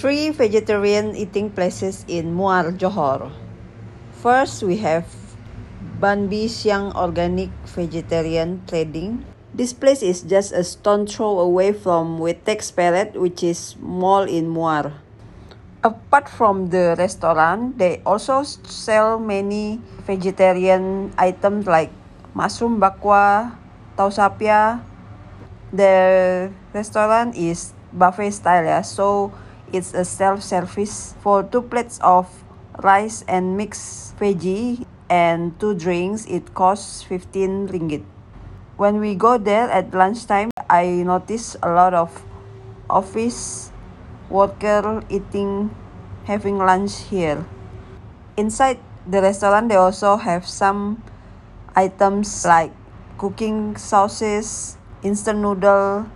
three vegetarian eating places in Muar, Johor. First, we have Banbi Siang Organic Vegetarian Trading. This place is just a stone throw away from Witex Palette, which is mall in Muar. Apart from the restaurant, they also sell many vegetarian items like mushroom bakwa, tausapia. The restaurant is buffet style, yeah, so it's a self-service for two plates of rice and mixed veggie and two drinks. It costs 15 ringgit. When we go there at lunchtime, I notice a lot of office worker eating, having lunch here. Inside the restaurant, they also have some items like cooking sauces, instant noodle,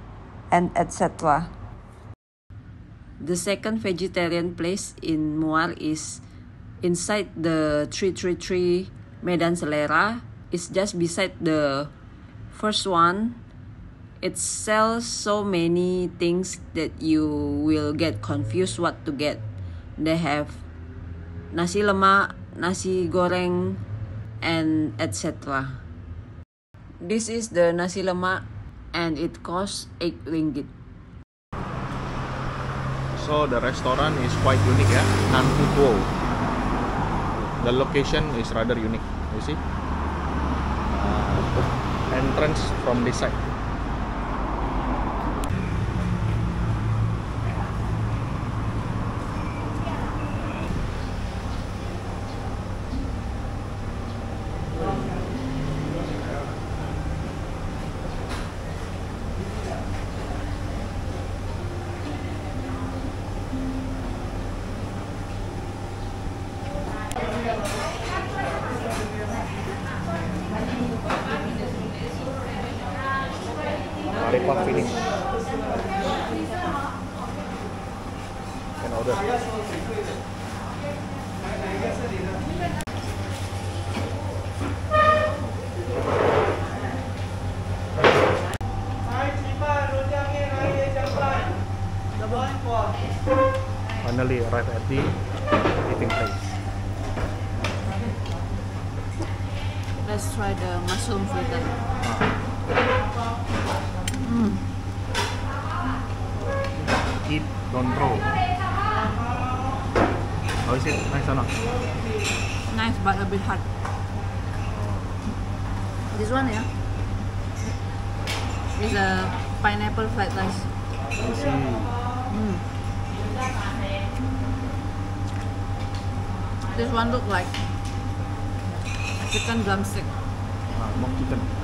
and etc. The second vegetarian place in Muar is inside the 333 Medan Selera. It's just beside the first one. It sells so many things that you will get confused what to get. They have nasi lemak, nasi goreng, and etc. This is the nasi lemak and it costs 8 ringgit. So the restaurant is quite unique ya, Nan Putwo. The location is rather unique. You see, uh, entrance from this side. Lollipop finish. Can order. Finally arrived at the eating place. Let's try the mushroom Eat, don't throw. How is it? Nice or not? Nice but a bit hard. This one, yeah, is a pineapple fried rice. I see. This one look like chicken drumstick. Ah, mock chicken.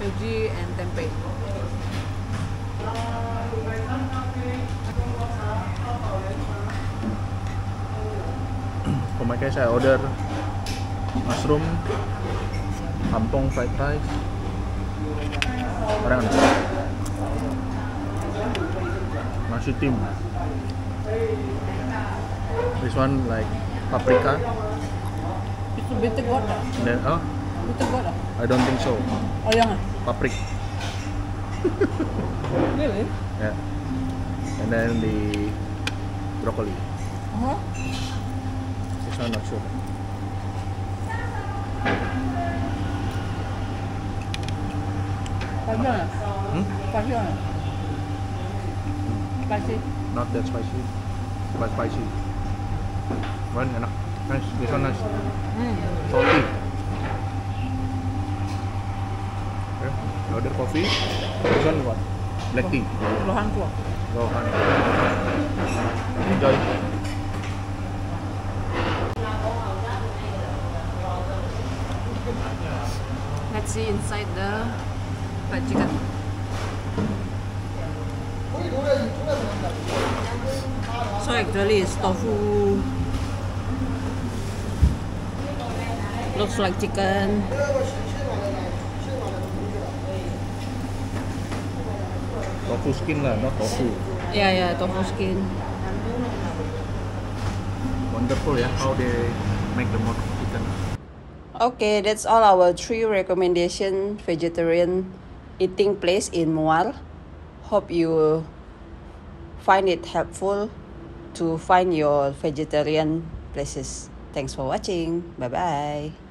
Veggie and tempeh. For my case, I order mushroom, kampong fried rice. Parang ano? Nasi tim. This one like paprika. It's a bitter gourd. And then, oh, Bitter gourd. I don't think so. Oh, yang Paprik. Really? Yeah. And then the broccoli. Uh-huh. This one not sure. Spicy one. Hmm? Spicy one. Spicy. Not that spicy, but spicy. One enak. Nice. This one nice. Mm. Salty. Order coffee. This one what? Black tea. Lohan tua. Rohan. Enjoy. Let's see inside the fried chicken. So actually it's tofu. Looks like chicken. Tofu skin lah, not tofu. Yeah, yeah, tofu skin. Wonderful ya how they make the mock chicken. Okay, that's all our three recommendation vegetarian eating place in Muar. Hope you find it helpful to find your vegetarian places. Thanks for watching. Bye bye.